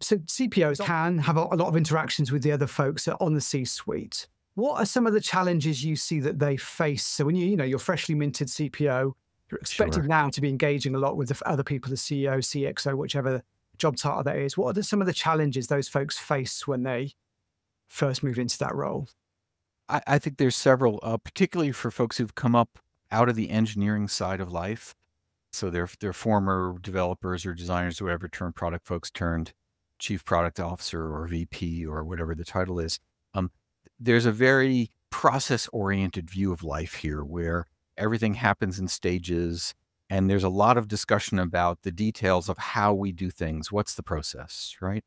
So CPOs can have a, a lot of interactions with the other folks on the C-suite. What are some of the challenges you see that they face? So when you, you know, you're freshly minted CPO, you're expected sure. now to be engaging a lot with the other people, the CEO, CXO, whichever job title that is. What are the, some of the challenges those folks face when they first move into that role? I, I think there's several, uh, particularly for folks who've come up out of the engineering side of life. So they're they're former developers or designers, whatever turned product folks turned chief product officer or VP or whatever the title is. Um, there's a very process oriented view of life here where everything happens in stages and there's a lot of discussion about the details of how we do things. What's the process, right?